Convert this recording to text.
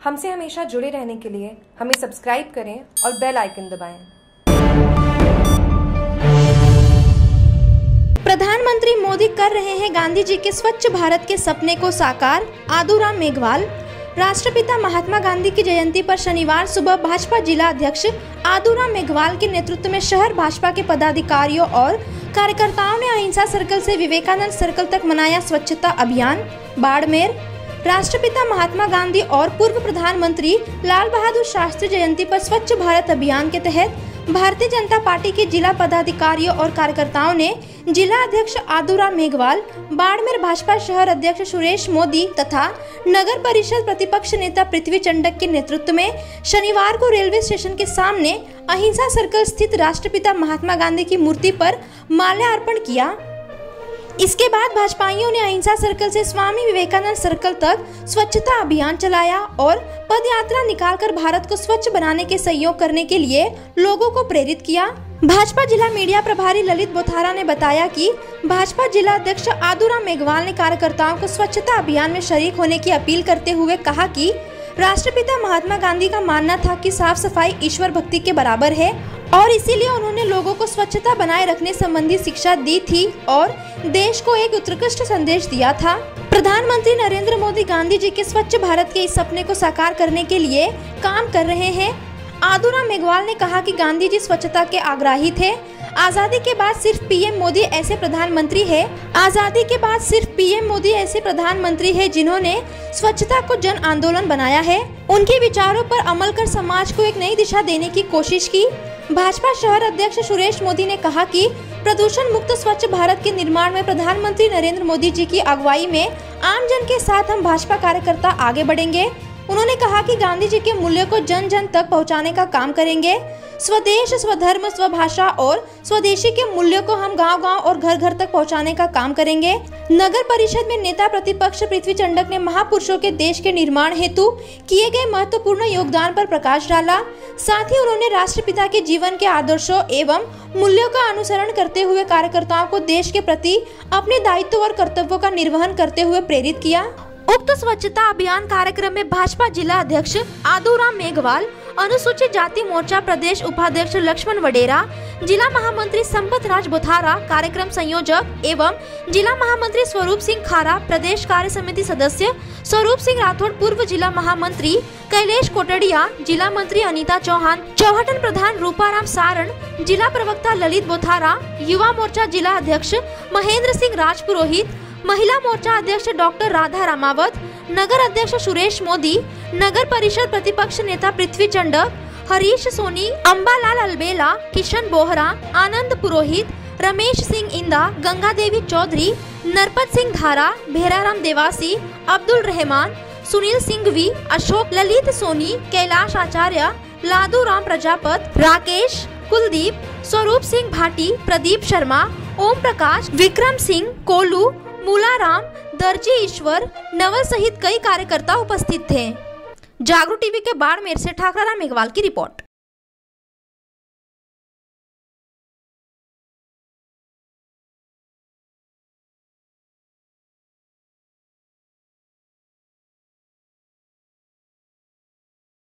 हमसे हमेशा जुड़े रहने के लिए हमें सब्सक्राइब करें और बेल आइकन दबाएँ। प्रधानमंत्री मोदी कर रहे हैं गांधी जी के स्वच्छ भारत के सपने को साकार आदूराम मेघवाल राष्ट्रपिता महात्मा गांधी की जयंती पर शनिवार सुबह भाजपा जिला अध्यक्ष आदूराम मेघवाल के नेतृत्व में शहर भाजपा के पदाधिकारियों और कार्यकर्ताओं ने अहिंसा सर्कल से विवेकानंद सर्कल तक मनाया स्वच्छता अभियान बाड़मेर राष्ट्रपिता महात्मा गांधी और पूर्व प्रधानमंत्री लाल बहादुर शास्त्री जयंती पर स्वच्छ भारत अभियान के तहत भारतीय जनता पार्टी के जिला पदाधिकारियों और कार्यकर्ताओं ने जिला अध्यक्ष आदुरा मेघवाल, बाड़मेर भाजपा शहर अध्यक्ष सुरेश मोदी तथा नगर परिषद प्रतिपक्ष नेता पृथ्वी चंडक के नेतृत्व में शनिवार को रेलवे स्टेशन के सामने अहिंसा सर्कल स्थित राष्ट्रपिता महात्मा गांधी की मूर्ति पर माल्यार्पण किया। इसके बाद भाजपाइयों ने अहिंसा सर्कल से स्वामी विवेकानंद सर्कल तक स्वच्छता अभियान चलाया और पद यात्रा निकालकर भारत को स्वच्छ बनाने के सहयोग करने के लिए लोगों को प्रेरित किया। भाजपा जिला मीडिया प्रभारी ललित बोथारा ने बताया कि भाजपा जिला अध्यक्ष आदुराम मेघवाल ने कार्यकर्ताओं को स्वच्छता अभियान में शरीक होने की अपील करते हुए कहा कि राष्ट्रपिता महात्मा गांधी का मानना था कि साफ़ सफ़ाई ईश्वर भक्ति के बराबर है और इसीलिए उन्होंने लोगों को स्वच्छता बनाए रखने संबंधी शिक्षा दी थी और देश को एक उत्कृष्ट संदेश दिया था। प्रधानमंत्री नरेंद्र मोदी गांधी जी के स्वच्छ भारत के इस सपने को साकार करने के लिए काम कर रहे हैं। आदुरा मेघवाल ने कहा कि गांधी जी स्वच्छता के आग्राही थे आज़ादी के बाद सिर्फ़ पीएम मोदी ऐसे प्रधानमंत्री है। आज़ादी के बाद सिर्फ़ पीएम मोदी ऐसे प्रधानमंत्री है जिन्होंने स्वच्छता को जन आंदोलन बनाया है। उनके विचारों पर अमल कर समाज को एक नई दिशा देने की कोशिश की। भाजपा शहर अध्यक्ष सुरेश मोदी ने कहा कि प्रदूषण मुक्त स्वच्छ भारत के निर्माण में प्रधानमंत्री नरेंद्र मोदी जी की अगुवाई में आम जन के साथ हम भाजपा कार्यकर्ता आगे बढ़ेंगे। उन्होंने कहा कि गांधी जी के मूल्य को जन जन तक पहुँचाने का काम करेंगे। स्वदेश, स्वधर्म, स्वभाषा और स्वदेशी के मूल्यों को हम गाँव गाँव और घर घर तक पहुँचाने का काम करेंगे। नगर परिषद में नेता प्रतिपक्ष पृथ्वी चंडक ने महापुरुषों के देश के निर्माण हेतु किए गए महत्वपूर्ण योगदान पर प्रकाश डाला। साथ ही उन्होंने राष्ट्रपिता के जीवन के आदर्शों एवं मूल्यों का अनुसरण करते हुए कार्यकर्ताओं को देश के प्रति अपने दायित्व और कर्तव्यों का निर्वहन करते हुए प्रेरित किया। उक्त स्वच्छता अभियान कार्यक्रम में भाजपा जिला अध्यक्ष आदूराम मेघवाल, अनुसूचित जाति मोर्चा प्रदेश उपाध्यक्ष लक्ष्मण वडेरा, जिला महामंत्री संपत राज बुथारा, कार्यक्रम संयोजक एवं जिला महामंत्री स्वरूप सिंह खारा, प्रदेश कार्य समिति सदस्य स्वरूप सिंह राठौड़ पूर्व जिला महामंत्री कैलेश कोटड़िया, जिला मंत्री अनीता चौहान, चौहटन प्रधान रूपाराम सारण, जिला प्रवक्ता ललित बोथारा, युवा मोर्चा जिला अध्यक्ष महेंद्र सिंह राजपुरोहित महिला मोर्चा अध्यक्ष डॉक्टर राधा रामावत, नगर अध्यक्ष सुरेश मोदी, नगर परिषद प्रतिपक्ष नेता पृथ्वी चंडक हरीश सोनी, अंबालाल अलबेला, किशन बोहरा, आनंद पुरोहित, रमेश सिंह इंदा गंगा देवी चौधरी, नरपत सिंह धारा, भेराराम देवासी, अब्दुल रहमान, सुनील सिंह वी, अशोक ललित सोनी, कैलाश आचार्य, लादू राम प्रजापत, राकेश, कुलदीप, स्वरूप सिंह भाटी, प्रदीप शर्मा, ओम प्रकाश, विक्रम सिंह, कोलू मूलाराम, दर्जी ईश्वर, नवल सहित कई कार्यकर्ता उपस्थित थे। जागरूक टीवी के बाड़मेर से ठाकराराम मेघवाल की रिपोर्ट।